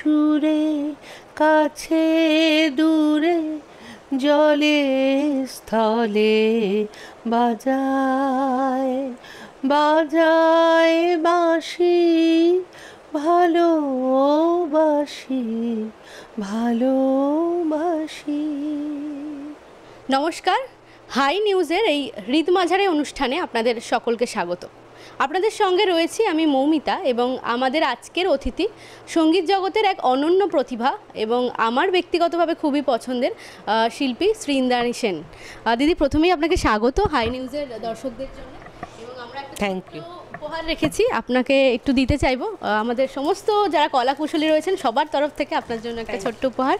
সুরে, কাছে দূরে, জলে, স্থলে বাজায় বাজায় বাঁশি ভালোবাসি ভালোবাসি নমস্কার, হাই নিউজের এই হৃদ মাঝারে অনুষ্ঠানে আপনাদের সকলকে স্বাগত। আপনাদের সঙ্গে রয়েছি আমি মৌমিতা এবং আমাদের আজকের অতিথি সংগীত জগতের এক অনন্য প্রতিভা এবং আমার ব্যক্তিগতভাবে খুবই পছন্দের শিল্পী শ্রীন্দানী সেন। দিদি প্রথমেই আপনাকে স্বাগত হাই নিউজের দর্শকদের জন্য এবং আমরা ছোট্ট you. উপহার রেখেছি। আপনাকে একটু দিতে চাইব। আমাদের সমস্ত যারা কলা কুশলী রয়েছেন সবার তরফ থেকে আপনার জন্য একটা ছোট্ট উপহার।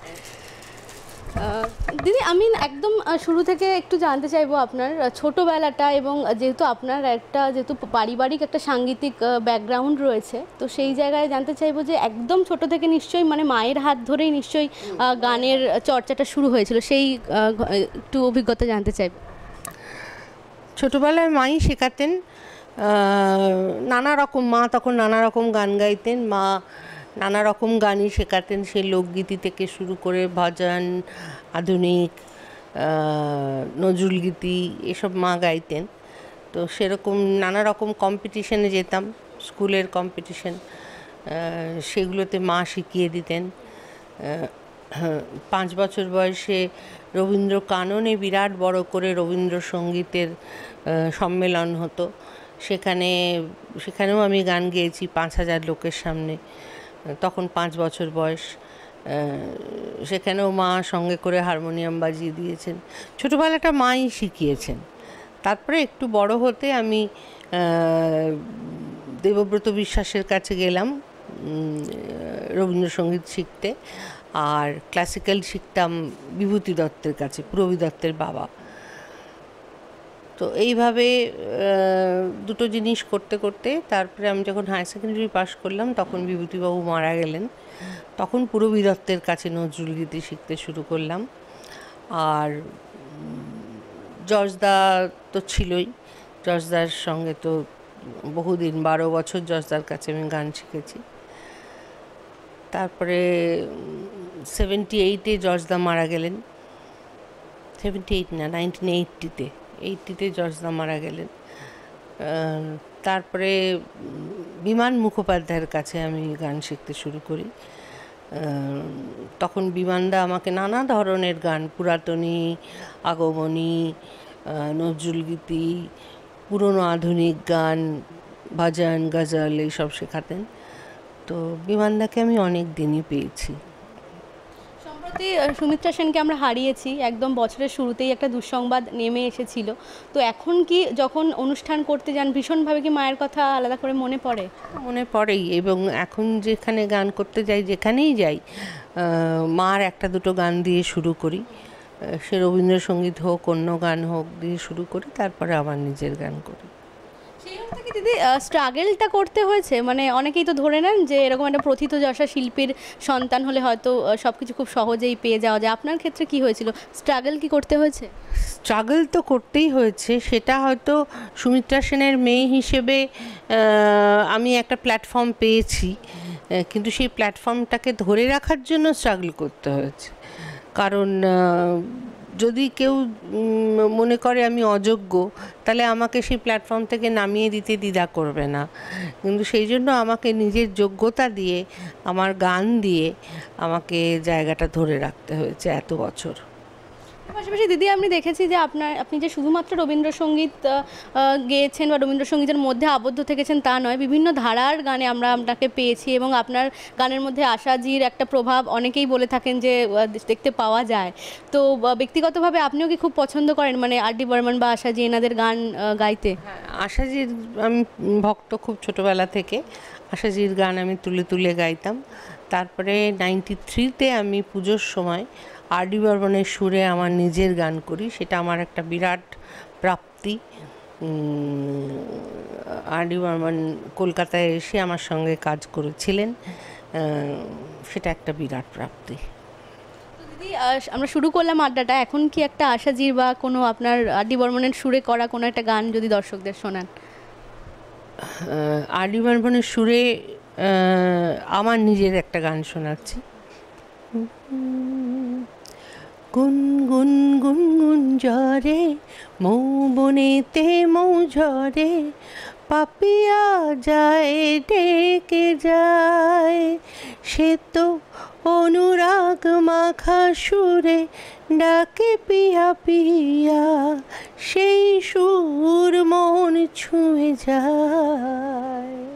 দিদি, আমি একদম শুরু থেকে একটু জানতে চাইব আপনার ছোটবেলাটা এবং যেহেতু আপনার একটা, যেহেতু পারিবারিক একটা সাংগীতিক ব্যাকগ্রাউন্ড রয়েছে, তো সেই জায়গায় জানতে চাইব যে একদম ছোট থেকে নিশ্চয়ই মানে মায়ের হাত ধরেই নিশ্চয়ই গানের চর্চাটা শুরু হয়েছিল, সেই একটু অভিজ্ঞতা জানতে চাইব। ছোটোবেলায় মাই শেখাতেন নানা রকম, মা তখন নানা রকম গান গাইতেন, মা নানা রকম গানই শেখাতেন সেই লোকগীতি থেকে শুরু করে ভজন, আধুনিক নজরুলগীতি এসব মা গাইতেন। তো সেরকম নানা রকম কম্পিটিশনে যেতাম, স্কুলের কম্পিটিশন সেগুলোতে মা শিখিয়ে দিতেন। পাঁচ বছর বয়সে রবীন্দ্র কাননে বিরাট বড় করে রবীন্দ্রসঙ্গীতের সম্মেলন হতো। সেখানে, সেখানেও আমি গান গেয়েছি পাঁচ হাজার লোকের সামনে। তখন পাঁচ বছর বয়স সেখানেও মা সঙ্গে করে হারমোনিয়াম বাজিয়ে দিয়েছেন। ছোটোবেলাটা মাই শিখিয়েছেন। তারপরে একটু বড় হতে আমি দেবব্রত বিশ্বাসের কাছে গেলাম রবীন্দ্রসঙ্গীত শিখতে। আর ক্লাসিক্যাল শিখতাম বিভূতি দত্তের কাছে, পুরবী দত্তের বাবা। তো এইভাবে দুটো জিনিস করতে করতে তারপরে আমি যখন হায়ার সেকেন্ডারি পাশ করলাম, তখন বিভূতিবাবু মারা গেলেন। তখন পুরো দত্তের কাছে নজরুল গীতি শিখতে শুরু করলাম। আর জর্জদা তো ছিলই। জর্জদার সঙ্গে তো বহুদিন, বারো বছর জর্জদার কাছে আমি গান শিখেছি। তারপরে সেভেন্টি এইটে জর্জদা মারা গেলেন। সেভেন্টি এইট না নাইনটিন এইটটিতে এইটটিতে জর্জদা মারা গেলেন। তারপরে বিমান মুখোপাধ্যায়ের কাছে আমি গান শিখতে শুরু করি। তখন বিমানদা আমাকে নানা ধরনের গান, পুরাতনী, আগমনী নজরুলগীতি পুরনো আধুনিক গান ভজন গজল এইসব শেখাতেন। তো বিমানদাকে আমি অনেক দিনই পেয়েছি। সম্প্রতি সুমিত্রা সেনকে আমরা হারিয়েছি। একদম বছরের শুরুতেই একটা দুঃসংবাদ নেমে এসেছিল। তো এখন কি যখন অনুষ্ঠান করতে যান, ভীষণভাবে কি মায়ের কথা আলাদা করে মনে পড়ে? মনে পড়েই এবং এখন যেখানে গান করতে যাই, যেখানেই যাই মার একটা দুটো গান দিয়ে শুরু করি। সে রবীন্দ্রসঙ্গীত হোক, অন্য গান হোক দিয়ে শুরু করি, তারপরে আবার নিজের গান করি। দিদি স্ট্রাগেলটা করতে হয়েছে মানে অনেকেই তো ধরে নেন যে এরকম একটা প্রথিত যশা শিল্পীর সন্তান হলে হয়তো সব কিছু খুব সহজেই পেয়ে যাওয়া যায়। আপনার ক্ষেত্রে কি হয়েছিল? স্ট্রাগল কি করতে হয়েছে? স্ট্রাগল তো করতেই হয়েছে, সেটা হয়তো সুমিত্রা সেনের মেয়ে হিসেবে আমি একটা প্ল্যাটফর্ম পেয়েছি কিন্তু সেই প্ল্যাটফর্মটাকে ধরে রাখার জন্য স্ট্রাগল করতে হয়েছে। কারণ যদি কেউ মনে করে আমি অযোগ্য, তাহলে আমাকে সেই প্ল্যাটফর্ম থেকে নামিয়ে দিতে দ্বিধা করবে না। কিন্তু সেই জন্য আমাকে নিজের যোগ্যতা দিয়ে, আমার গান দিয়ে আমাকে জায়গাটা ধরে রাখতে হয়েছে এত বছর। পাশাপাশি দিদি, আমি দেখেছি যে আপনার, আপনি যে শুধুমাত্র রবীন্দ্রসঙ্গীত গেয়েছেন বা রবীন্দ্রসঙ্গীতের মধ্যে আবদ্ধ থেকেছেন তা নয়, বিভিন্ন ধারার গানে আমরা আপনাকে পেয়েছি এবং আপনার গানের মধ্যে আশাজির একটা প্রভাব অনেকেই বলে থাকেন যে দেখতে পাওয়া যায়। তো ব্যক্তিগতভাবে আপনিও কি খুব পছন্দ করেন মানে আর ডি বর্মন বা আশাজি এনাদের গান গাইতে? আশাজির আমি ভক্ত খুব ছোটোবেলা থেকে। আশাজির গান আমি তুলে তুলে গাইতাম। তারপরে নাইনটি থ্রিতে আমি পুজোর সময় আর ডি বর্মনের সুরে আমার নিজের গান করি সেটা আমার একটা বিরাট প্রাপ্তি। আর ডি বর্মন কলকাতায় এসে আমার সঙ্গে কাজ করেছিলেন সেটা একটা বিরাট প্রাপ্তি। দিদি আমরা শুরু করলাম আড্ডাটা এখন কি একটা আশাজির বা কোনো আপনার আর ডি বর্মনের সুরে করা কোনো একটা গান যদি দর্শকদের শোনান? আর ডি বর্মনের সুরে আমার নিজের একটা গান শোনাচ্ছি। গুন গুন গুন গুন ঝরে মৌ বনেতে মৌ ঝরে, পাপিয়া যায়, ডেকে যায়। সে তো অনুরাগ মাখা সুরে ডাকে পিয়া পিয়া, সেই সুর মন ছুঁয়ে যায়।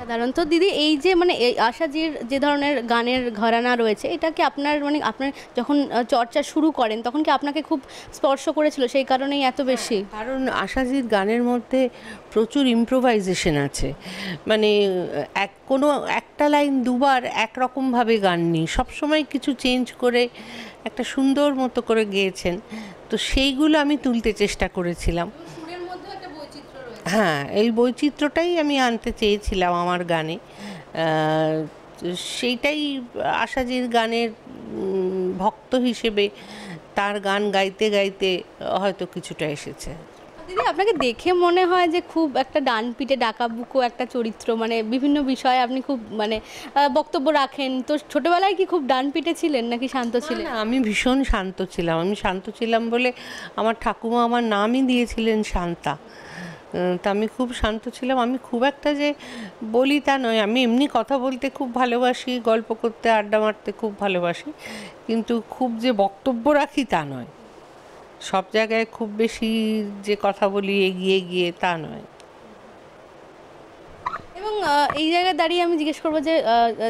সাধারণত দিদি এই যে মানে এই আশাজির যে ধরনের গানের ঘরানা রয়েছে এটা কি আপনার মানে আপনার যখন চর্চা শুরু করেন তখন কি আপনাকে খুব স্পর্শ করেছিল সেই কারণেই এত বেশি? কারণ আশাজির গানের মধ্যে প্রচুর ইম্প্রোভাইজেশন আছে। মানে এক কোনো একটা লাইন দুবার একরকমভাবে গান নেই। সবসময় কিছু চেঞ্জ করে একটা সুন্দর মতো করে গেয়েছেন। তো সেইগুলো আমি তুলতে চেষ্টা করেছিলাম। হ্যাঁ এই বৈচিত্র্যটাই আমি আনতে চেয়েছিলাম আমার গানে। সেইটাই আশাজির গানের ভক্ত হিসেবে তার গান গাইতে গাইতে হয়তো কিছুটা এসেছে। দিদি আপনাকে দেখে মনে হয় যে খুব একটা ডান পিটে ডাকাবুকো একটা চরিত্র মানে বিভিন্ন বিষয়ে আপনি খুব মানে বক্তব্য রাখেন। তো ছোটবেলায় কি খুব ডান পিটে ছিলেন নাকি শান্ত ছিলেন? আমি ভীষণ শান্ত ছিলাম। আমি শান্ত ছিলাম বলে আমার ঠাকুমা আমার নামই দিয়েছিলেন শান্তা। তা আমি খুব শান্ত ছিলাম। আমি খুব একটা যে বলি তা নয়। আমি এমনি কথা বলতে খুব ভালোবাসি, গল্প করতে, আড্ডা মারতে খুব ভালোবাসি। কিন্তু খুব যে বক্তব্য রাখি তা নয়। সব জায়গায় খুব বেশি যে কথা বলি এগিয়ে গিয়ে তা নয়। এই জায়গায় দাঁড়িয়ে আমি জিজ্ঞেস করব যে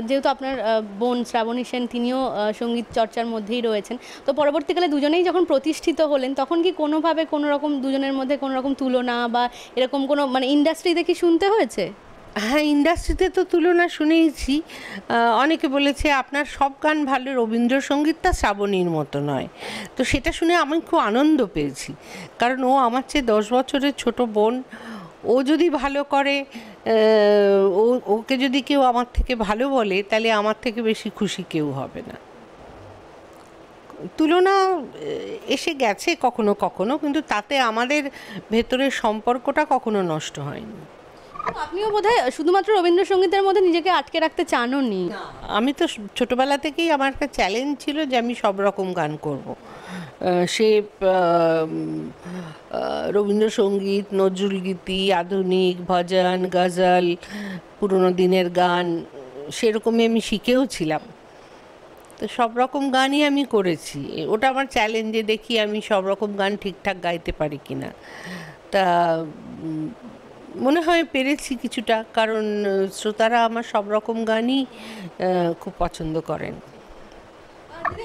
যেহেতু আপনার বোন শ্রাবণী সেন, তিনিও সংগীত চর্চার মধ্যেই রয়েছেন, তো পরবর্তীকালে দুজনেই যখন প্রতিষ্ঠিত হলেন, তখন কি কোনোভাবে কোনো রকম দুজনের মধ্যে কোনো রকম তুলনা বা এরকম কোনো মানে ইন্ডাস্ট্রিতে কি শুনতে হয়েছে? হ্যাঁ ইন্ডাস্ট্রিতে তো তুলনা শুনেইছি। অনেকে বলেছে আপনার সব গান ভালো রবীন্দ্রসঙ্গীতটা শ্রাবণীর মতো নয়। তো সেটা শুনে আমি খুব আনন্দ পেয়েছি। কারণ ও আমার চেয়ে দশ বছরের ছোট বোন ও যদি ভালো করে ও, ওকে যদি কেউ আমার থেকে ভালো বলে, তাহলে আমার থেকে বেশি খুশি কেউ হবে না। তুলনা এসে গেছে কখনো কখনো, কিন্তু তাতে আমাদের ভেতরের সম্পর্কটা কখনো নষ্ট হয়নি। আপনিও বোধহয় শুধুমাত্র রবীন্দ্রসঙ্গীতের মধ্যে নিজেকে আটকে রাখতে চানও নি আমি তো ছোটবেলা থেকেই আমার একটা চ্যালেঞ্জ ছিল যে আমি সব রকম গান করব। সে রবীন্দ্রসঙ্গীত নজরুলগীতি আধুনিক, ভজন, গজল, পুরনো দিনের গান, সেরকমই আমি শিখেও ছিলাম। তো সব রকম গানই আমি করেছি। ওটা আমার চ্যালেঞ্জে দেখি আমি সব রকম গান ঠিকঠাক গাইতে পারি কিনা। তা মনে হয় পেরেছি কিছুটা, কারণ শ্রোতারা আমার সব রকম গানই খুব পছন্দ করেন।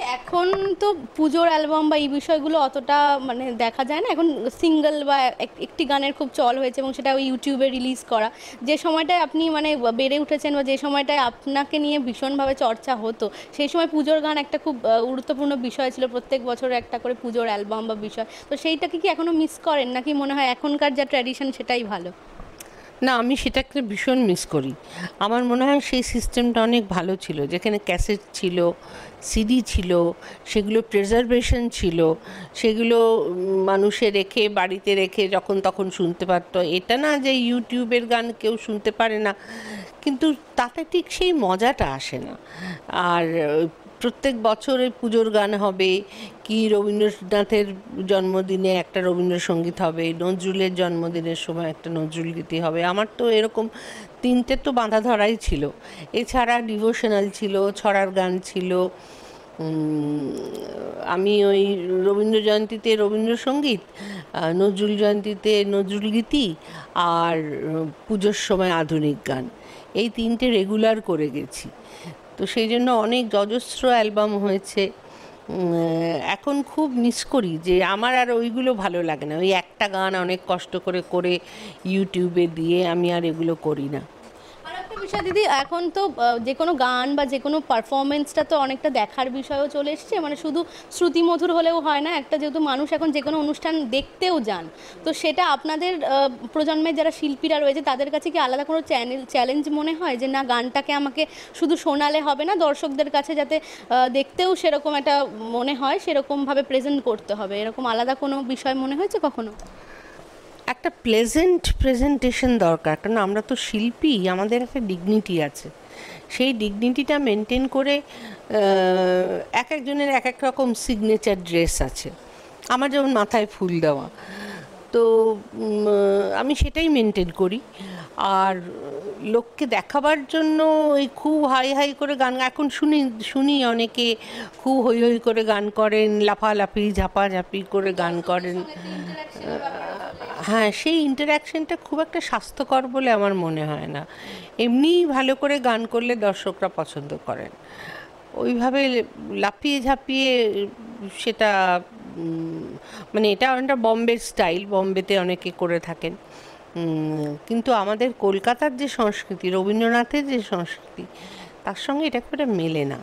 এখন তো পুজোর অ্যালবাম বা এই বিষয়গুলো অতটা মানে দেখা যায় না। এখন সিঙ্গেল বা এক- একটি গানের খুব চল হয়েছে এবং সেটা ওই ইউটিউবে রিলিজ করা। যে সময়টায় আপনি মানে বেড়ে উঠেছেন বা যে সময়টায় আপনাকে নিয়ে ভীষণভাবে চর্চা হতো, সেই সময় পুজোর গান একটা খুব গুরুত্বপূর্ণ বিষয় ছিল প্রত্যেক বছর একটা করে পুজোর অ্যালবাম বা বিষয়। তো সেইটাকে কি এখনও মিস করেন? নাকি মনে হয় এখনকার যা ট্র্যাডিশন সেটাই ভালো? না, আমি সেটাকে ভীষণ মিস করি। আমার মনে হয় সেই সিস্টেমটা অনেক ভালো ছিল। যেখানে ক্যাসেট ছিল সিডি ছিল, সেগুলো প্রেজারভেশন ছিল, সেগুলো মানুষে রেখে, বাড়িতে রেখে যখন তখন শুনতে পারতো। এটা না যে ইউটিউবের গান কেউ শুনতে পারে না, কিন্তু তাতে ঠিক সেই মজাটা আসে না। আর প্রত্যেক বছরে পুজোর গান হবে কি রবীন্দ্রনাথের জন্মদিনে একটা রবীন্দ্রসঙ্গীত হবে, নজরুলের জন্মদিনের সময় একটা নজরুল গীতি হবে, আমার তো এরকম তিনটে তো বাঁধা ধরাই ছিল। এছাড়া ডিভোশনাল ছিল, ছড়ার গান ছিল আমি ওই রবীন্দ্র জয়ন্তীতে রবীন্দ্রসঙ্গীত নজরুল জয়ন্তীতে নজরুল গীতি আর পুজোর সময় আধুনিক গান। এই তিনটে রেগুলার করে গেছি। তো সেই জন্য অনেক অজস্র অ্যালবাম হয়েছে। এখন খুব মিস করি যে আমার আর ওইগুলো ভালো লাগে না। ওই একটা গান অনেক কষ্ট করে করে ইউটিউবে দিয়ে আমি আর এগুলো করি না। বিষয় দিদি, এখন তো যে কোনো গান বা যে কোনো পারফরমেন্সটা তো অনেকটা দেখার বিষয়ও চলে এসেছে। মানে শুধু শ্রুতিমধুর হলেও হয় না, একটা যেহেতু মানুষ এখন যে কোনো অনুষ্ঠান দেখতেও যান। তো সেটা আপনাদের প্রজন্মের যারা শিল্পীরা রয়েছে, তাদের কাছে কি আলাদা কোনো চ্যানেল চ্যালেঞ্জ মনে হয় যে না, গানটাকে আমাকে শুধু শোনালে হবে না, দর্শকদের কাছে যাতে দেখতেও সেরকম একটা মনে হয়, সেরকমভাবে প্রেজেন্ট করতে হবে? এরকম আলাদা কোনো বিষয় মনে হয়েছে কখনো? একটা প্লেজেন্ট প্রেজেন্টেশন দরকার, কারণ আমরা তো শিল্পী, আমাদের একটা ডিগনিটি আছে। সেই ডিগনিটিটা মেনটেন করে এক একজনের এক এক রকম সিগনেচার ড্রেস আছে। আমার যেমন মাথায় ফুল দেওয়া। তো আমি সেটাই মেনটেন করি। আর লোককে দেখাবার জন্য ওই খুব হাই হাই করে গান, এখন শুনি শুনি অনেকে খুব হই হই করে গান করেন, লাফালাফি, ঝাপাঝাপি করে গান করেন। হ্যাঁ সেই ইন্টারাকশনটা খুব একটা স্বাস্থ্যকর বলে আমার মনে হয় না। এমনিই ভালো করে গান করলে দর্শকরা পছন্দ করেন। ওইভাবে লাফিয়ে ঝাঁপিয়ে সেটা মানে এটা অনেকটা বম্বের স্টাইল বম্বেতে অনেকে করে থাকেন। কিন্তু আমাদের কলকাতার যে সংস্কৃতি, রবীন্দ্রনাথের যে সংস্কৃতি, তার সঙ্গে এটা খুব একটা মেলে না।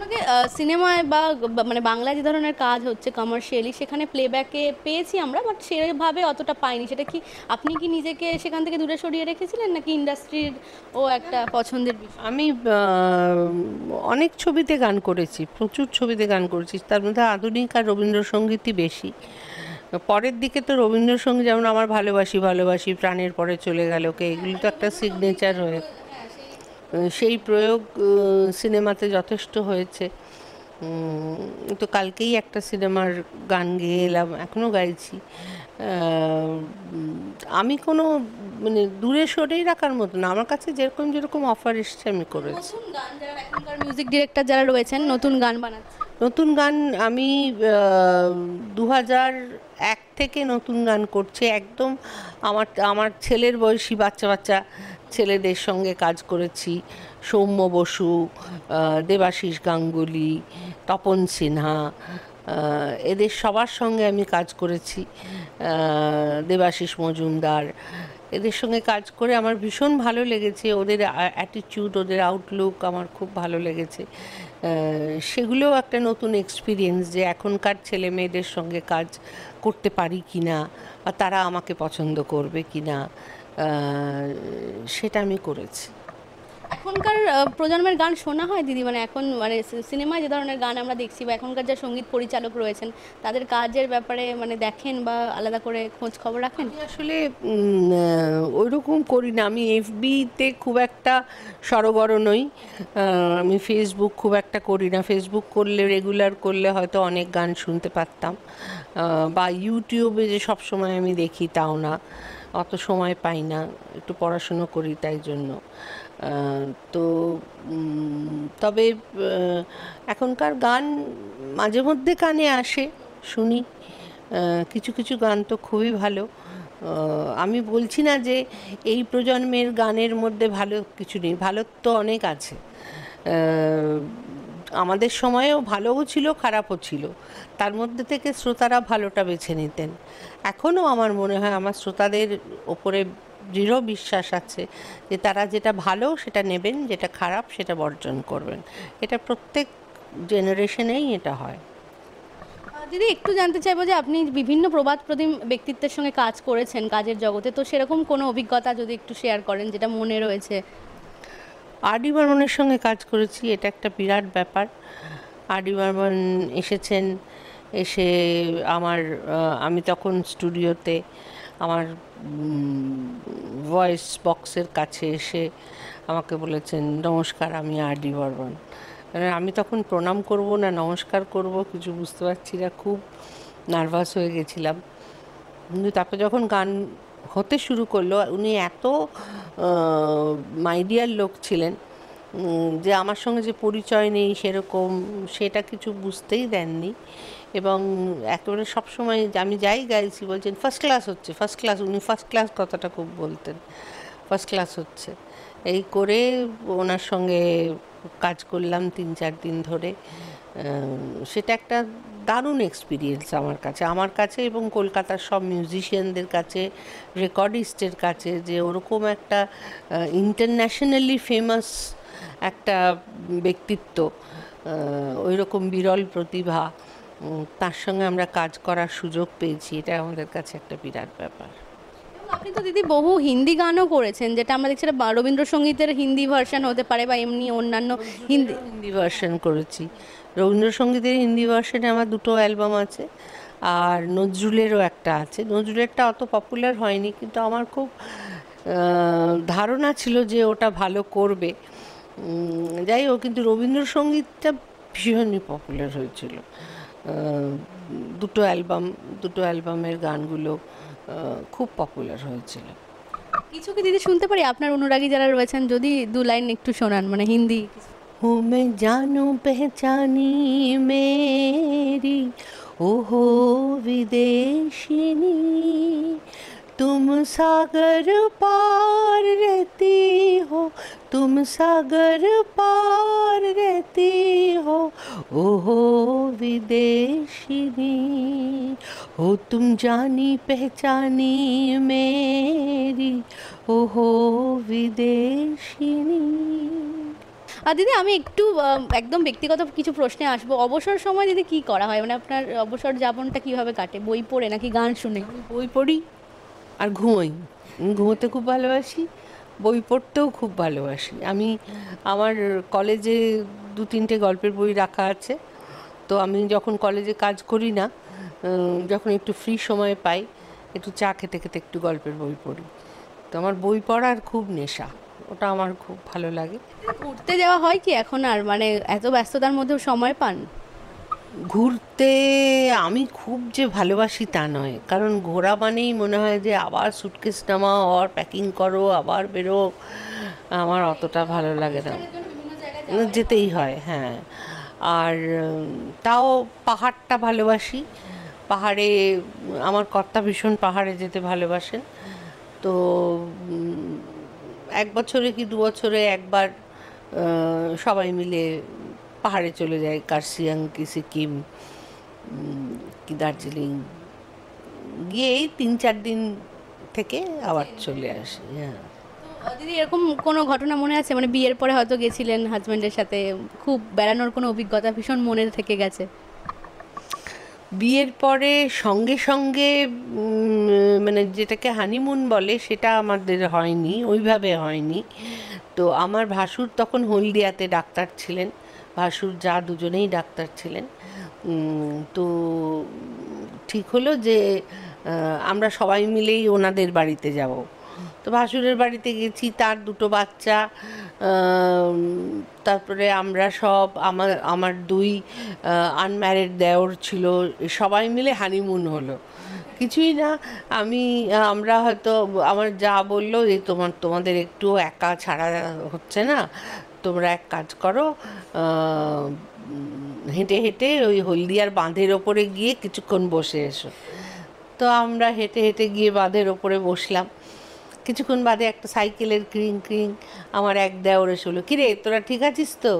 আপনাকে সিনেমায় বা মানে বাংলায় যে ধরনের কাজ হচ্ছে কমার্শিয়ালি সেখানে প্লেব্যাকে পেয়েছি আমরা বাট সেভাবে অতটা পাইনি। সেটা কি আপনি কি নিজেকে সেখান থেকে দূরে সরিয়ে রেখেছিলেন, নাকি ইন্ডাস্ট্রির ও একটা পছন্দের বিষয়? আমি অনেক ছবিতে গান করেছি, প্রচুর ছবিতে গান করেছি, তার মধ্যে আধুনিক আর রবীন্দ্রসঙ্গীতই বেশি। পরের দিকে তো রবীন্দ্রসঙ্গীত, যেমন আমার ভালোবাসি ভালোবাসি, প্রাণের পরে চলে গেল কে এগুলো তো একটা সিগনেচার হয়ে সেই প্রয়োগ সিনেমাতে যথেষ্ট হয়েছে। তো কালকেই একটা সিনেমার গান গেয়ে এলাম এখনও গাইছি। আমি কোনো মানে দূরে সরেই রাখার মতো না। আমার কাছে যেরকম যেরকম অফার এসছে আমি করেছি। মিউজিক ডিরেক্টর যারা রয়েছেন নতুন গান বানাচ্ছে। নতুন গান আমি দু হাজার এক থেকে নতুন গান করছি। একদম আমার আমার ছেলের বয়সী বাচ্চা বাচ্চা ছেলেদের সঙ্গে কাজ করেছি। সৌম্য বসু দেবাশিস গাঙ্গুলি, তপন সিনহা এদের সবার সঙ্গে আমি কাজ করেছি। দেবাশিস মজুমদার, এদের সঙ্গে কাজ করে আমার ভীষণ ভালো লেগেছে। ওদের অ্যাটিটিউড ওদের আউটলুক আমার খুব ভালো লেগেছে। সেগুলোও একটা নতুন এক্সপিরিয়েন্স যে এখনকার ছেলে মেয়েদের সঙ্গে কাজ করতে পারি কি না বা তারা আমাকে পছন্দ করবে কি না সেটা আমি করেছি। এখনকার প্রজন্মের গান শোনা হয় দিদি? মানে এখন মানে সিনেমায় যে ধরনের গান আমরা দেখছি বা এখনকার যে সংগীত পরিচালক রয়েছেন তাদের কাজের ব্যাপারে মানে দেখেন বা আলাদা করে খোঁজ খবর রাখেন? আসলে ওই রকম করি না। আমি এফবিতে খুব একটা সরগর নই। আমি ফেসবুক খুব একটা করি না। ফেসবুক করলে রেগুলার করলে হয়তো অনেক গান শুনতে পারতাম। বা ইউটিউবে যে সব সময় আমি দেখি তাও না। অত সময় পাই না, একটু পড়াশুনো করি তাই জন্য। তো তবে এখনকার গান মাঝে মধ্যে কানে আসে, শুনি। কিছু কিছু গান তো খুবই ভালো। আমি বলছি না যে এই প্রজন্মের গানের মধ্যে ভালো কিছু নেই, ভালো তো অনেক আছে। আমাদের সময়েও ভালোও ছিল, খারাপও ছিল। তার মধ্যে থেকে শ্রোতারা ভালোটা বেছে নিতেন। এখনও আমার মনে হয় আমার শ্রোতাদের ওপরে দৃঢ় বিশ্বাস আছে যে তারা যেটা ভালো সেটা নেবেন, যেটা খারাপ সেটা বর্জন করবেন। এটা প্রত্যেক জেনারেশনেই এটা হয়। দিদি, একটু জানতে চাইব যে আপনি বিভিন্ন প্রবাদ প্রতিম ব্যক্তিত্বের সঙ্গে কাজ করেছেন কাজের জগতে, তো সেরকম কোনো অভিজ্ঞতা যদি একটু শেয়ার করেন যেটা মনে রয়েছে আর ডি বর্মনের সঙ্গে কাজ করেছি, এটা একটা বিরাট ব্যাপার। আর ডি বর্মন এসেছেন, এসে আমার আমি তখন স্টুডিওতে আমার ভয়েস বক্সের কাছে এসে আমাকে বলেছেন, নমস্কার, আমি আর ডি বর্মন। মানে আমি তখন প্রণাম করব না, নমস্কার করব কিছু বুঝতে পারছি না, খুব নার্ভাস হয়ে গেছিলাম। কিন্তু তারপর যখন গান হতে শুরু করল। উনি এত মাইডিয়ার লোক ছিলেন যে আমার সঙ্গে যে পরিচয় নেই সেরকম, সেটা কিছু বুঝতেই দেননি। এবং একেবারে সবসময় আমি যাই গাইছি, বলছেন ফার্স্ট ক্লাস হচ্ছে ফার্স্ট ক্লাস উনি ফার্স্ট ক্লাস কথাটা খুব বলতেন ফার্স্ট ক্লাস হচ্ছে। এই করে ওনার সঙ্গে কাজ করলাম তিন চার দিন ধরে। সেটা একটা দারুণ এক্সপিরিয়েন্স আমার কাছে। আমার কাছে এবং কলকাতার সব মিউজিশিয়ানদের কাছে রেকর্ডিস্টের কাছে যে ওরকম একটা ইন্টারন্যাশনালি ফেমাস একটা ব্যক্তিত্ব ওই রকম বিরল প্রতিভা তার সঙ্গে আমরা কাজ করার সুযোগ পেয়েছি। এটা আমাদের কাছে একটা বিরাট ব্যাপার। আপনি তো দিদি বহু হিন্দি গানও করেছেন যেটা আমরা দেখছি রবীন্দ্রসঙ্গীতের হিন্দি ভার্সন হতে পারে বা এমনি অন্যান্য হিন্দি হিন্দি ভার্সন করেছি। রবীন্দ্রসঙ্গীতের হিন্দি ভার্সনে আমার দুটো অ্যালবাম আছে, আর নজরুলেরও একটা আছে। নজরুলেরটা অত পপুলার হয়নি, কিন্তু আমার খুব ধারণা ছিল যে ওটা ভালো করবে। যাই হোক, কিন্তু রবীন্দ্রসঙ্গীতটা ভীষণই পপুলার হয়েছিল। দুটো অ্যালবাম, দুটো অ্যালবামের গানগুলো খুব পপুলার হয়েছিল। কিছু কি দিদি শুনতে পারি? আপনার অনুরাগী যারা রয়েছেন, যদি দু লাইন একটু শোনান মানে হিন্দি हूँ मैं जानू पहचानी मेरी। ओहो विदेशिनी, तुम सागर पार रहती हो, तुम सागर पार रहती हो। ओहो विदेशिनी, हो तुम जानी पहचानी मेरी। ओहो विदेशिनी। আর দিদি, আমি একটু একদম ব্যক্তিগত কিছু প্রশ্নে আসব। অবসর সময় দিদি কি করা হয়? মানে আপনার অবসর যাপনটা কীভাবে কাটে? বই পড়ে নাকি গান শুনে? বই পড়ি আর ঘুমোই। ঘুমোতে খুব ভালোবাসি, বই পড়তেও খুব ভালোবাসি। আমি, আমার কলেজে দু তিনটে গল্পের বই রাখা আছে। তো আমি যখন কলেজে কাজ করি না যখন একটু ফ্রি সময় পাই, একটু চা খেতে খেতে একটু গল্পের বই পড়ি। তো আমার বই পড়ার খুব নেশা। ওটা আমার খুব ভালো লাগে। ঘুরতে যাওয়া হয় কি এখন আর? মানে এত ব্যস্ততার মধ্যেও সময় পান? ঘুরতে আমি খুব যে ভালোবাসি তা নয়। কারণ ঘোরা মানেই মনে হয় যে আবার সুটকেস নামা আবার প্যাকিং করো আবার বেরো। আমার অতটা ভালো লাগে না। যেতেই হয় হ্যাঁ। আর তাও পাহাড়টা ভালোবাসি। পাহাড়ে আমার কর্তা ভীষণ পাহাড়ে যেতে ভালোবাসেন। তো এক বছরে কি দু বছরে একবার সবাই মিলে পাহাড়ে চলে যায় কার্সিয়াং কি সিকিম কি দার্জিলিং গিয়ে এই তিন চার দিন থেকে আবার চলে আসি। হ্যাঁ। দিদি এরকম কোনো ঘটনা মনে আছে? মানে বিয়ের পরে হয়তো গেছিলেন হাজব্যান্ডের সাথে খুব বেড়ানোর কোনো অভিজ্ঞতা ভীষণ মনে থেকে গেছে? বিয়ের পরে সঙ্গে সঙ্গে মানে যেটাকে হানিমুন বলে সেটা আমাদের হয়নি, ওইভাবে হয়নি। তো আমার ভাসুর তখন হলদিয়াতে ডাক্তার ছিলেন, ভাসুর যা দুজনেই ডাক্তার ছিলেন। তো ঠিক হলো যে আমরা সবাই মিলেই ওনাদের বাড়িতে যাব। তো ভাসুরের বাড়িতে গেছি, তার দুটো বাচ্চা তারপরে আমরা সব আমার আমার দুই আনম্যারিড দেওর ছিল, সবাই মিলে হানিমুন হলো। কিছুই না, আমি, আমরা হয়তো, আমার যা বলল যে তোমার, তোমাদের একটু একা ছাড়া হচ্ছে না, তোমরা এক কাজ করো হেঁটে হেঁটে ওই হলদিয়ার বাঁধের ওপরে গিয়ে কিছুক্ষণ বসে এসো। তো আমরা হেঁটে হেঁটে গিয়ে বাঁধের ওপরে বসলাম। কিছুক্ষণ বাদে একটা সাইকেলের ক্রিং ক্রিং আমার এক দেওর এসে হলো কিরে তোরা ঠিক আছিস তো?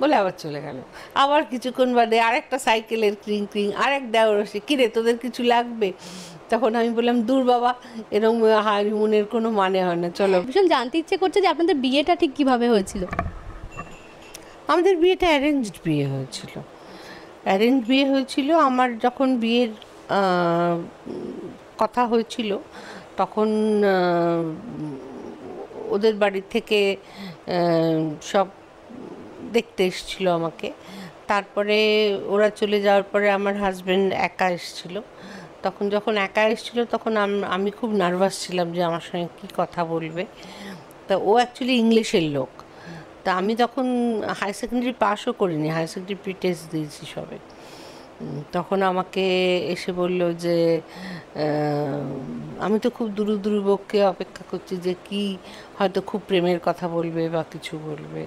বলে আবার চলে গেল। আবার কিছুক্ষণ বাদে আরেকটা সাইকেলের ক্রিং ক্রিং আরেক দেওর এসে কিরে তোদের কিছু লাগবে? তখন আমি বললাম দূর বাবা এরকম হানিমুনের কোনো মানে হয় না চলো। ভীষণ জানতে ইচ্ছে করছে যে আপনাদের বিয়েটা ঠিক কীভাবে হয়েছিল। আমাদের বিয়েটা অ্যারেঞ্জড বিয়ে হয়েছিল। অ্যারেঞ্জ বিয়ে হয়েছিল আমার যখন বিয়ের কথা হয়েছিল তখন ওদের বাড়ি থেকে সব দেখতে এসেছিল আমাকে। তারপরে ওরা চলে যাওয়ার পরে আমার হাজব্যান্ড একা এসেছিল। তখন যখন একা এসেছিল, তখন আমি খুব নার্ভাস ছিলাম যে আমার সঙ্গে কী কথা বলবে। তা ও অ্যাকচুয়ালি ইংলিশের লোক। তা আমি তখন হাই সেকেন্ডারি পাসও করিনি হাই সেকেন্ডারি টেস্ট দিয়েছি সবে। তখন আমাকে এসে বলল যে আমি তো খুব দুরু দুরু বককে অপেক্ষা করছি যে কি হয়তো খুব প্রেমের কথা বলবে বা কিছু বলবে।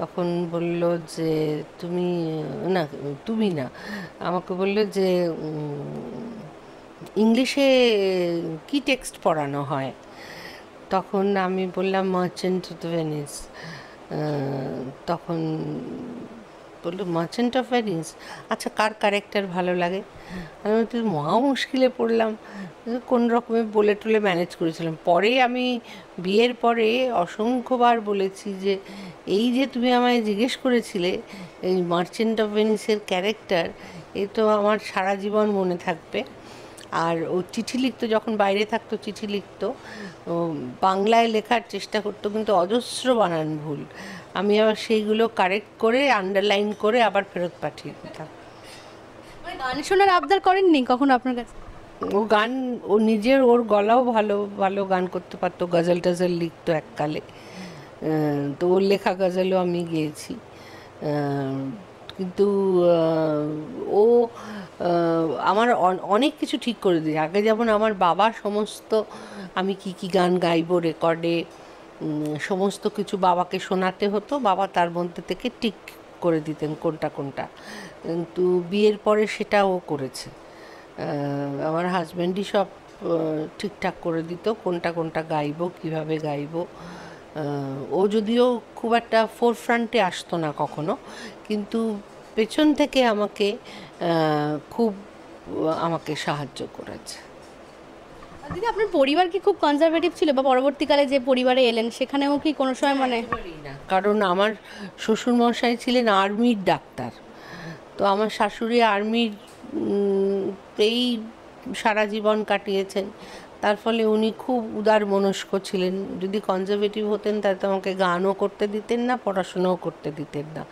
তখন বলল যে, তুমি, না তুমি না, আমাকে বলল যে ইংলিশে কি টেক্সট পড়ানো হয়? তখন আমি বললাম মার্চেন্ট অফ ভেনিস তখন বলল মার্চেন্ট অফ ভ্যারিয়েন্স আচ্ছা কার ক্যারেক্টার ভালো লাগে? আমি তো মহা মুশকিলে পড়লাম। কোন রকমে বলে টুলে ম্যানেজ করেছিলাম। পরে আমি বিয়ের পরে অসংখ্যবার বলেছি যে, এই যে তুমি আমায় জিজ্ঞেস করেছিলে, এই মার্চেন্ট অফ ভেনিসের ক্যারেক্টার এ তো আমার সারা জীবন মনে থাকবে। আর ও চিঠি লিখতো যখন বাইরে থাকতো চিঠি লিখতো ও বাংলায় লেখার চেষ্টা করতো কিন্তু অজস্র বানান ভুল। আমি আবার সেইগুলো কারেক্ট করে আন্ডারলাইন করে আবার ফেরত পাঠিয়ে দিতাম। মানে গান শোনার আবদার করেননি কখনো আপনার কাছে? ও গান ও নিজের ওর গলাও ভালো ভালো গান করতে পারতো গজল টজল লিখতো এককালে। তো ওর লেখা গজলও আমি গেয়েছি। কিন্তু ও আমার অন- অনেক কিছু ঠিক করে দিয়েছে। আগে যেমন আমার বাবা সমস্ত, আমি কি কি গান গাইবো রেকর্ডে সমস্ত কিছু বাবাকে শোনাতে হতো। বাবা তার মধ্যে থেকে ঠিক করে দিতেন কোনটা কোনটা। কিন্তু বিয়ের পরে সেটা ও করেছে। আমার হাজব্যান্ডই সব ঠিকঠাক করে দিত, কোনটা কোনটা গাইব, কীভাবে গাইবো। ও যদিও খুব একটা ফোর ফ্রন্টে আসতো না কখনো কিন্তু পেছন থেকে আমাকে খুব আমাকে সাহায্য করেছে। দিদি আপনার পরিবার কি খুব কনজারভেটিভ ছিল? বা পরবর্তীকালে যে পরিবারে এলেন সেখানেও কি কোনো সময় মানে কারণ আমার শ্বশুর মশাই ছিলেন আর্মির ডাক্তার। তো আমার শাশুড়ি আর্মির এই সারা জীবন কাটিয়েছেন। তার ফলে উনি খুব উদার মনস্ক ছিলেন। যদি কনজারভেটিভ হতেন, তাহলে আমাকে গানও করতে দিতেন না, পড়াশোনাও করতে দিতেন না।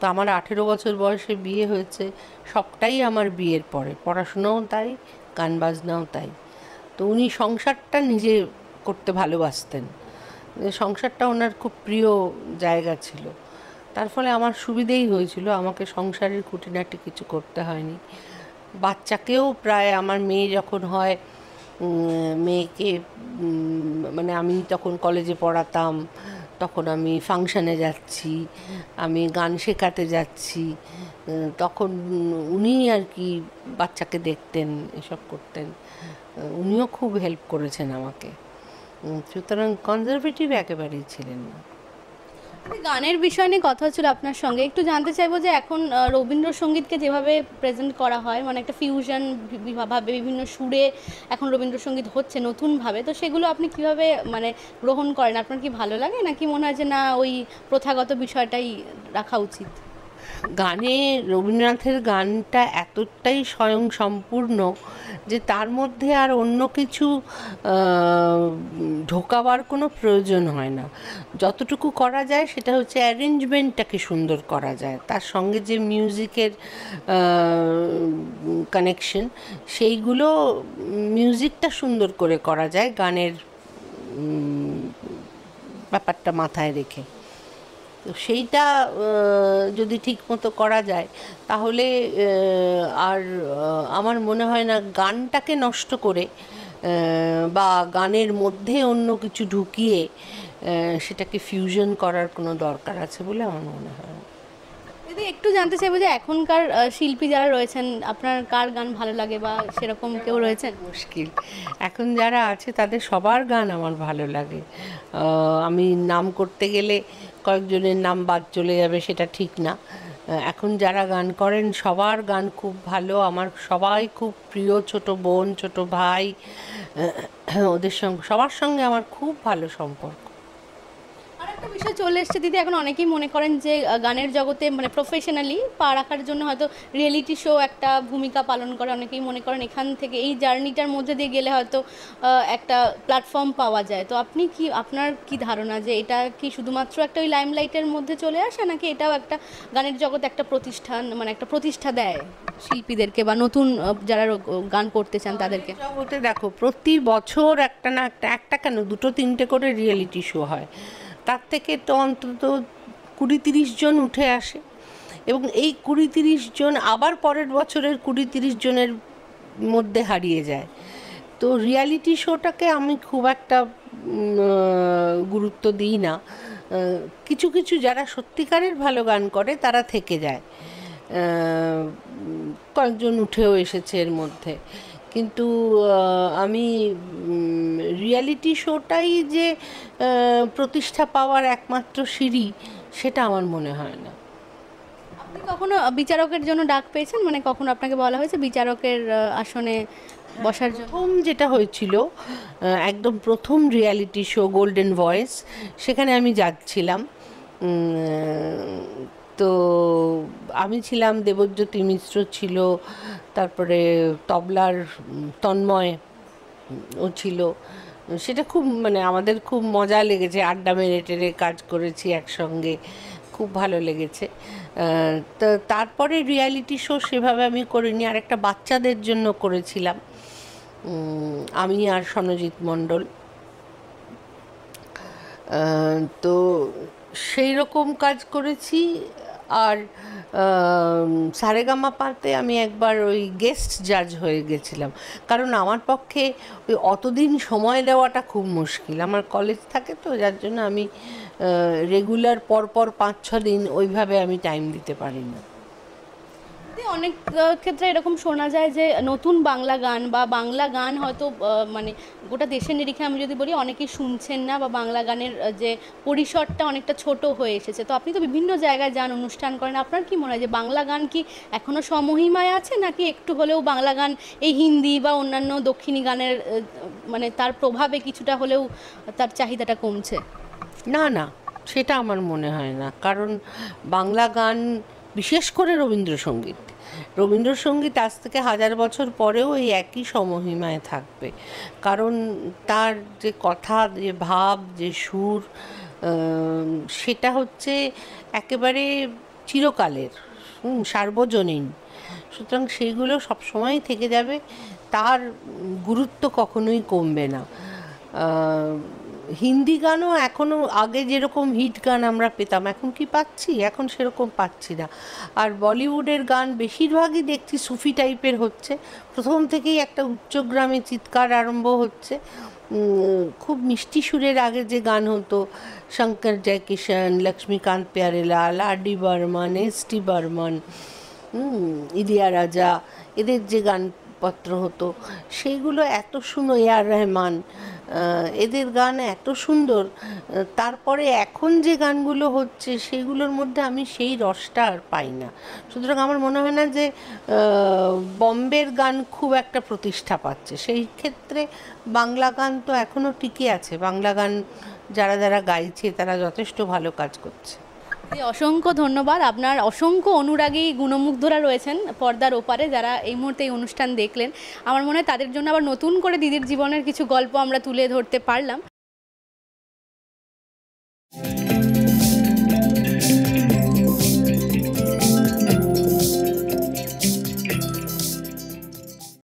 তো আমার আঠেরো বছর বয়সে বিয়ে হয়েছে, সবটাই আমার বিয়ের পরে। পড়াশোনাও তাই, গান বাজনাও তাই। তো উনি সংসারটা নিজে করতে ভালোবাসতেন। সংসারটা ওনার খুব প্রিয় জায়গা ছিল। তার ফলে আমার সুবিধেই হয়েছিল, আমাকে সংসারের খুঁটিনাটি কিছু করতে হয়নি। বাচ্চাকেও প্রায়, আমার মেয়ে যখন হয় মেয়েকে মানে আমি তখন কলেজে পড়াতাম, তখন আমি ফাংশানে যাচ্ছি, আমি গান শেখাতে যাচ্ছি তখন উনি আর কি বাচ্চাকে দেখতেন, এসব করতেন। উনিও খুব হেল্প করেছেন আমাকে। সুতরাং কনজারভেটিভ একেবারেই ছিলেন না। গানের বিষয় নিয়ে কথা হচ্ছিল আপনার সঙ্গে। একটু জানতে চাইব যে এখন রবীন্দ্রসঙ্গীতকে যেভাবে প্রেজেন্ট করা হয় মানে একটা ফিউশন ভাবে বিভিন্ন সুরে এখন রবীন্দ্রসঙ্গীত হচ্ছে নতুনভাবে, তো সেগুলো আপনি কীভাবে মানে গ্রহণ করেন? আপনার কি ভালো লাগে? নাকি মনে হয় যে না, ওই প্রথাগত বিষয়টাই রাখা উচিত? গানে রবীন্দ্রনাথের গানটা এতটাই স্বয়ং সম্পূর্ণ যে তার মধ্যে আর অন্য কিছু ঢোকাবার কোনো প্রয়োজন হয় না। যতটুকু করা যায় সেটা হচ্ছে অ্যারেঞ্জমেন্টটাকে সুন্দর করা যায়। তার সঙ্গে যে মিউজিকের কানেকশন, সেইগুলো মিউজিকটা সুন্দর করে করা যায় গানের ব্যাপারটা মাথায় রেখে। তো সেইটা যদি ঠিক মতো করা যায়, তাহলে আর আমার মনে হয় না গানটাকে নষ্ট করে বা গানের মধ্যে অন্য কিছু ঢুকিয়ে সেটাকে ফিউশন করার কোনো দরকার আছে বলে আমার মনে হয় না। দিদি, একটু জানতে চাইব যে এখনকার শিল্পী যারা রয়েছেন, আপনার কার গান ভালো লাগে বা সেরকম কেউ রয়েছেন? মুশকিল। এখন যারা আছে, তাদের সবার গান আমার ভালো লাগে। আমি নাম করতে গেলে কয়েকজনের নাম বাদ চলে যাবে, সেটা ঠিক না। এখন যারা গান করেন, সবার গান খুব ভালো। আমার সবাই খুব প্রিয়, ছোট বোন, ছোট ভাই ওদের সঙ্গে, সবার সঙ্গে আমার খুব ভালো সম্পর্ক। বিষয় চলে এসেছে। দিদি, এখন অনেকেই মনে করেন যে গানের জগতে মানে প্রফেশনালি পা রাখার জন্য হয়তো রিয়েলিটি শো একটা ভূমিকা পালন করে। অনেকেই মনে করেন এখান থেকে এই জার্নিটার মধ্যে দিয়ে গেলে হয়তো একটা প্ল্যাটফর্ম পাওয়া যায়। তো আপনি কি, আপনার কি ধারণা যে, এটা কি শুধুমাত্র একটা ওই লাইমলাইটের মধ্যে চলে আসে, নাকি এটাও একটা গানের জগতে একটা প্রতিষ্ঠান মানে একটা প্রতিষ্ঠা দেয় শিল্পীদেরকে বা নতুন যারা গান করতে চান তাদেরকে? জগতে দেখো, প্রতি বছর একটা না একটা একটা কেন, দুটো, তিনটে করে রিয়েলিটি শো হয়। তার থেকে তো অন্তত কুড়ি তিরিশ জন উঠে আসে। এবং এই কুড়ি তিরিশ জন আবার পরের বছরের কুড়ি তিরিশ জনের মধ্যে হারিয়ে যায়। তো রিয়ালিটি শোটাকে আমি খুব একটা গুরুত্ব দিই না। কিছু কিছু যারা সত্যিকারের ভালো গান করে তারা থেকে যায়। কয়েকজন উঠেও এসেছে এর মধ্যে। কিন্তু আমি রিয়ালিটি শোটাই যে প্রতিষ্ঠা পাওয়ার একমাত্র সিঁড়ি সেটা আমার মনে হয় না। আপনি কখনো বিচারকের জন্য ডাক পেয়েছেন? মানে কখনো আপনাকে বলা হয়েছে বিচারকের আসনে বসার জন্য? প্রথম যেটা হয়েছিল একদম প্রথম রিয়ালিটি শো গোল্ডেন ভয়েস সেখানে আমি যাচ্ছিলাম তো আমি ছিলাম দেবজ্যোতি মিশ্র ছিল, তারপরে তবলার তন্ময় ও ছিল। সেটা খুব মানে আমাদের খুব মজা লেগেছে, আড্ডা মেরে টেরে কাজ করেছি একসঙ্গে, খুব ভালো লেগেছে। তো তারপরে রিয়ালিটি শো সেভাবে আমি করিনি, আর একটা বাচ্চাদের জন্য করেছিলাম। আমি আর সনজিৎ মণ্ডল। তো সেই রকম কাজ করেছি। আর সারেগামা পাতে আমি একবার ওই গেস্ট জাজ হয়ে গেছিলাম। কারণ আমার পক্ষে ওই অতদিন সময় দেওয়াটা খুব মুশকিল। আমার কলেজ থাকে তো, যার জন্য আমি রেগুলার পরপর পাঁচ ছ দিন ওইভাবে আমি টাইম দিতে পারি না। অনেক ক্ষেত্রে এরকম শোনা যায় যে নতুন বাংলা গান বা বাংলা গান হয়তো মানে গোটা দেশের নিরিখে আমি যদি বলি অনেকেই শুনছেন না বা বাংলা গানের যে পরিসরটা অনেকটা ছোট হয়ে এসেছে। তো আপনি তো বিভিন্ন জায়গায় যান, অনুষ্ঠান করেন, আপনার কি মনে হয় যে বাংলা গান কি এখনও সমহিমায় আছে নাকি একটু হলেও বাংলা গান এই হিন্দি বা অন্যান্য দক্ষিণী গানের মানে তার প্রভাবে কিছুটা হলেও তার চাহিদাটা কমছে? না না, সেটা আমার মনে হয় না। কারণ বাংলা গান, বিশেষ করে রবীন্দ্রসঙ্গীত রবীন্দ্রসঙ্গীত আজ থেকে হাজার বছর পরেও এই একই সমহিমায় থাকবে। কারণ তার যে কথা, যে ভাব, যে সুর সেটা হচ্ছে একেবারে চিরকালের সার্বজনীন। সুতরাং সেইগুলো সবসময় থেকে যাবে। তার গুরুত্ব কখনোই কমবে না। হিন্দি গানও এখনও আগে যেরকম হিট গান আমরা পেতাম, এখন কি পাচ্ছি? এখন সেরকম পাচ্ছি না। আর বলিউডের গান বেশিরভাগই দেখছি সুফি টাইপের হচ্ছে। প্রথম থেকেই একটা উচ্চগ্রামে চিৎকার আরম্ভ হচ্ছে। খুব মিষ্টি সুরের আগে যে গান হতো, Shankar Jaikishan Laxmikant Pyarelal R D Burman, S D Burman Ilaiyaraaja, এদের যে গানপত্র হতো, সেইগুলো এত সুন্দর এ আর রহমান এদের গান এত সুন্দর তারপরে এখন যে গানগুলো হচ্ছে সেইগুলোর মধ্যে আমি সেই রসটা আর পাই না। সুতরাং আমার মনে হয় না যে বম্বের গান খুব একটা প্রতিষ্ঠা পাচ্ছে। সেই ক্ষেত্রে বাংলা গান তো এখনও টিকে আছে। বাংলা গান যারা যারা গাইছে তারা যথেষ্ট ভালো কাজ করছে। অসংখ্য ধন্যবাদ। আপনার অসংখ্য অনুরাগী গুণমুগ্ধরা রয়েছেন পর্দার ওপারে যারা এই মুহূর্তে এই অনুষ্ঠান দেখলেন। আমার মনে হয় তাদের জন্য আবার নতুন করে দিদির জীবনের কিছু গল্প আমরা তুলে ধরতে পারলাম।